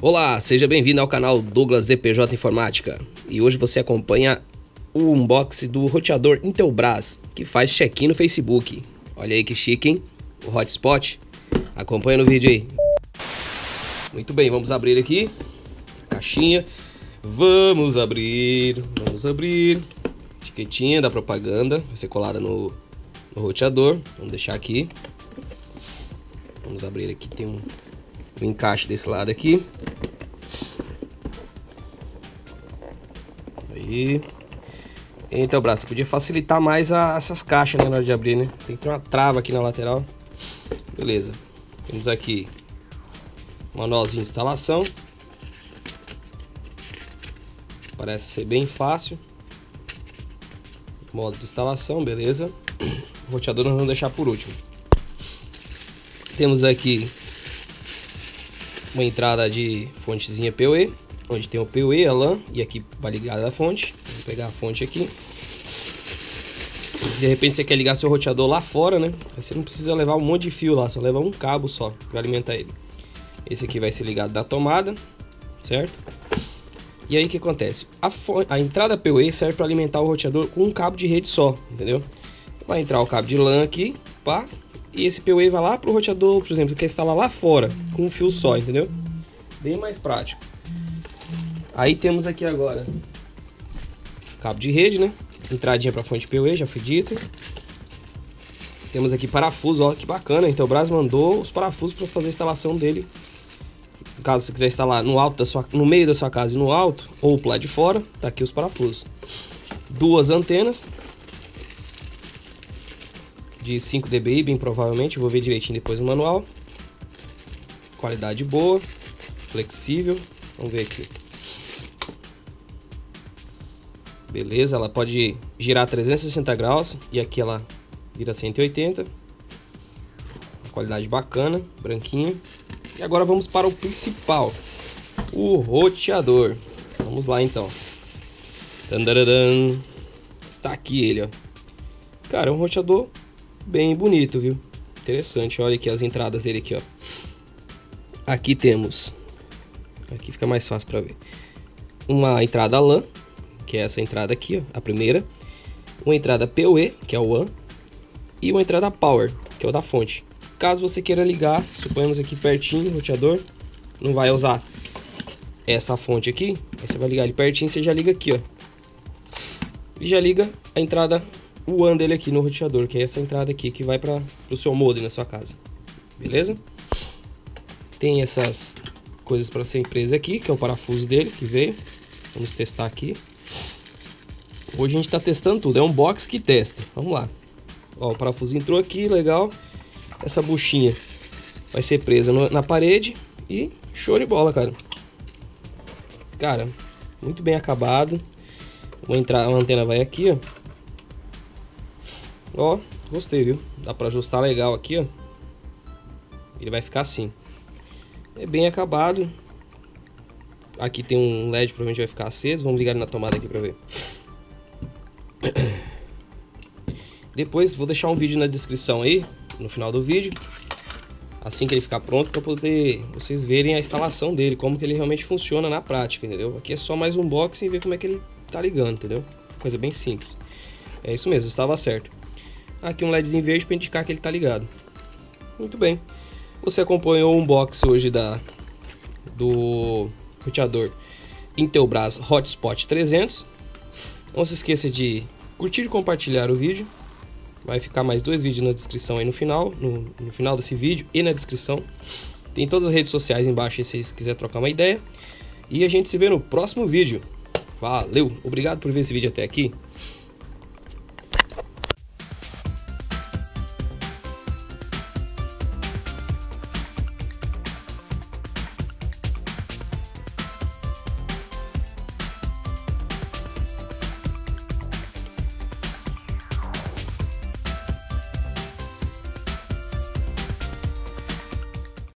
Olá, seja bem-vindo ao canal Douglas DPJ Informática. E hoje você acompanha o unboxing do roteador Intelbras, que faz check-in no Facebook. Olha aí que chique, hein? O hotspot. Acompanha no vídeo aí. Muito bem, vamos abrir aqui a caixinha. Vamos abrir, vamos abrir. Etiquetinha da propaganda, vai ser colada no, no roteador. Vamos deixar aqui. Vamos abrir aqui, tem um o encaixe desse lado aqui. Aí. Então, braço, podia facilitar mais a, essas caixas né, na hora de abrir, né? Tem que ter uma trava aqui na lateral. Beleza. Temos aqui manualzinho de instalação. Parece ser bem fácil. Modo de instalação, beleza. O roteador nós vamos deixar por último. Temos aqui uma entrada de fontezinha PoE, onde tem o PoE, a LAN, e aqui vai ligar a fonte. Vou pegar a fonte aqui. De repente você quer ligar seu roteador lá fora, né? Você não precisa levar um monte de fio lá, só leva um cabo só para alimentar ele. Esse aqui vai ser ligado da tomada, certo? E aí o que acontece? A, a entrada PoE serve para alimentar o roteador com um cabo de rede só, entendeu? Vai entrar o cabo de LAN aqui, pá, e esse PWA vai lá pro roteador, por exemplo, que instalar lá fora, com um fio só, entendeu? Bem mais prático. Aí temos aqui agora cabo de rede, né? Entradinha para fonte PWA, já foi dito. Temos aqui parafuso, ó, que bacana. Então o Bras mandou os parafusos para fazer a instalação dele. Caso você quiser instalar no alto da sua, no meio da sua casa e no alto, ou pro lado de fora, tá aqui os parafusos. Duas antenas, de 5 dBi, bem provavelmente, vou ver direitinho depois no manual. Qualidade boa, flexível, vamos ver aqui. Beleza, ela pode girar 360 graus e aqui ela vira 180. Qualidade bacana, branquinho. E agora vamos para o principal, o roteador. Vamos lá então. Está aqui ele, ó. Cara, é um roteador bem bonito, viu? Interessante, olha aqui as entradas dele aqui, ó. Aqui temos, aqui fica mais fácil para ver, uma entrada LAN, que é essa entrada aqui, ó, a primeira. Uma entrada PoE, que é o WAN. E uma entrada Power, que é o da fonte. Caso você queira ligar, suponhamos aqui pertinho, roteador, não vai usar essa fonte aqui, aí você vai ligar ele pertinho, você já liga aqui, ó. E já liga a entrada o WAN dele aqui no roteador, que é essa entrada aqui que vai para o seu modem na sua casa. Beleza? Tem essas coisas para ser presa aqui, que é o parafuso dele que veio. Vamos testar aqui. Hoje a gente está testando tudo, é um box que testa. Vamos lá. Ó, o parafuso entrou aqui, legal. Essa buchinha vai ser presa no, na parede e show de bola, cara. Cara, muito bem acabado. Vou entrar, a antena vai aqui, ó. Ó, gostei, viu? Dá pra ajustar legal aqui, ó. Ele vai ficar assim. É bem acabado. Aqui tem um LED, provavelmente vai ficar aceso. Vamos ligar ele na tomada aqui pra ver. Depois vou deixar um vídeo na descrição aí, no final do vídeo. Assim que ele ficar pronto, para poder vocês verem a instalação dele, como que ele realmente funciona na prática, entendeu? Aqui é só mais um unboxing e ver como é que ele tá ligando, entendeu? Coisa bem simples. É isso mesmo, estava certo. Aqui um LEDzinho verde para indicar que ele está ligado. Muito bem. Você acompanhou o unboxing hoje da, do roteador Intelbras Hotspot 300. Não se esqueça de curtir e compartilhar o vídeo. Vai ficar mais dois vídeos na descrição aí no final, no, no final desse vídeo e na descrição. Tem todas as redes sociais embaixo se vocês quiserem trocar uma ideia. E a gente se vê no próximo vídeo. Valeu, obrigado por ver esse vídeo até aqui.